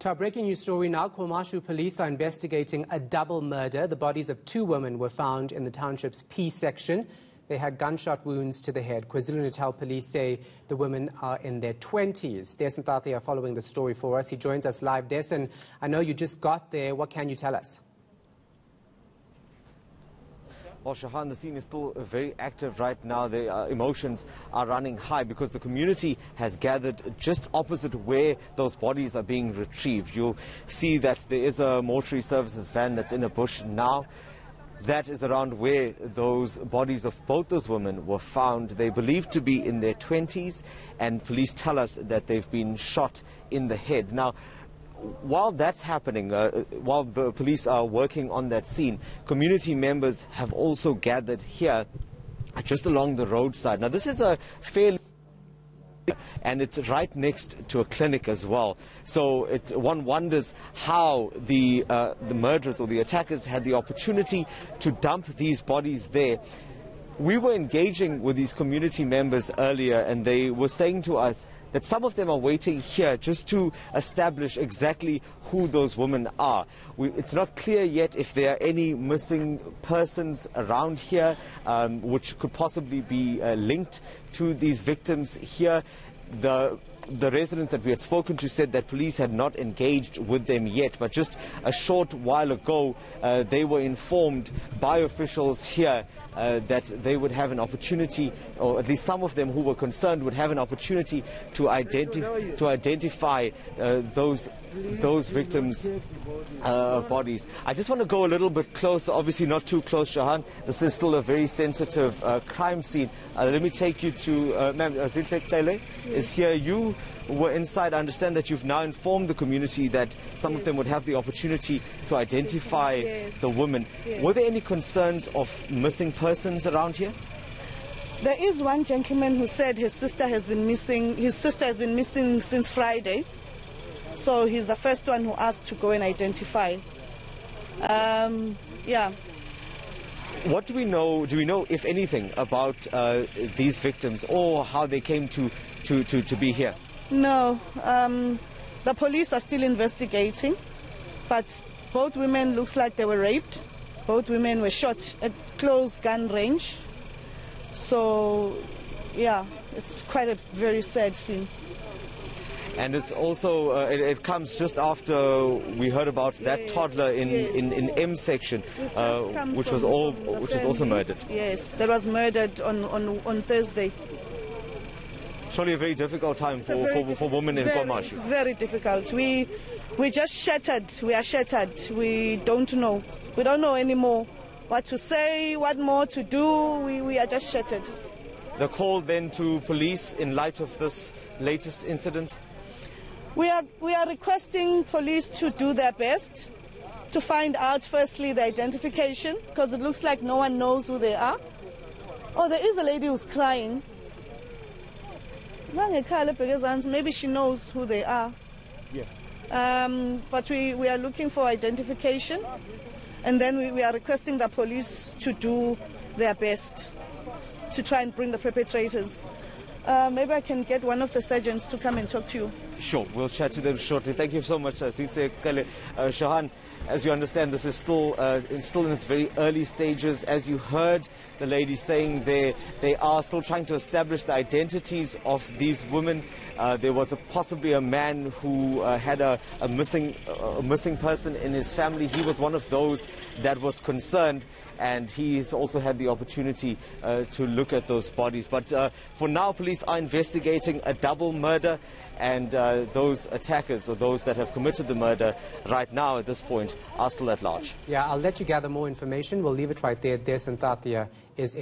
To our breaking news story now, KwaMashu police are investigating a double murder. The bodies of two women were found in the township's P section. They had gunshot wounds to the head. KwaZulu-Natal police say the women are in their 20s. Dasen are following the story for us. He joins us live. Dasen, I know you just got there. What can you tell us? Well, Shahan, the scene is still very active right now. The uh, emotions are running high because the community has gathered just opposite where those bodies are being retrieved. You'll see that there is a mortuary services van that's in a bush now. That is around where those bodies of both those women were found. They believed to be in their 20s, and police tell us that they've been shot in the head. Now, while that's happening, uh, while the police are working on that scene, community members have also gathered here just along the roadside. Now, this is a fairly and it's right next to a clinic as well. So it, one wonders how the, uh, the murderers or the attackers had the opportunity to dump these bodies there. We were engaging with these community members earlier, and they were saying to us that some of them are waiting here just to establish exactly who those women are. We, it's not clear yet if there are any missing persons around here um, which could possibly be uh, linked to these victims here. The the residents that we had spoken to said that police had not engaged with them yet, but just a short while ago, uh, they were informed by officials here uh, that they would have an opportunity, or at least some of them who were concerned would have an opportunity to, identi- to identify uh, those those victims' uh, bodies. I just want to go a little bit closer, obviously not too close, Shahan. This is still a very sensitive uh, crime scene. Uh, let me take you to, uh, ma'am, Zintlek Tele is here. You were inside. I understand that you've now informed the community that some yes. of them would have the opportunity to identify yes. the women. Yes. Were there any concerns of missing persons around here? There is one gentleman who said his sister has been missing. His sister has been missing since Friday. So he's the first one who asked to go and identify. Um, yeah. What do we know? Do we know, if anything, about uh, these victims or how they came to, to, to, to be here? No. Um, the police are still investigating, but both women looks like they were raped. Both women were shot at close gun range. So, yeah, it's quite a very sad scene. And it's also, uh, it, it, comes just after we heard about that toddler in, yes. in, in, M section, uh, which was all, which was also murdered. Yes, that was murdered on, on, on Thursday. Surely a very difficult time for, for, for women in KwaMashu. Very difficult. We, we just shattered. We are shattered. We don't know. We don't know anymore what to say, what more to do. We, we are just shattered. The call then to police in light of this latest incident? We are, we are requesting police to do their best to find out, firstly, the identification, because it looks like no one knows who they are. Oh, there is a lady who's crying. Maybe she knows who they are. Yeah. Um, but we, we are looking for identification, and then we, we are requesting the police to do their best to try and bring the perpetrators. Uh, maybe I can get one of the surgeons to come and talk to you. Sure, we'll chat to them shortly. Thank you so much, uh, Sise Kale. Uh, Shahan, as you understand, this is still, uh, in, still in its very early stages. As you heard the lady saying, they, they are still trying to establish the identities of these women. Uh, there was a, possibly a man who uh, had a, a, missing, a missing person in his family. He was one of those that was concerned and he's also had the opportunity uh, to look at those bodies. But uh, for now, police are investigating a double murder, and uh, those attackers or those that have committed the murder right now at this point are still at large. Yeah, I'll let you gather more information. We'll leave it right there. Dasen Thathiah is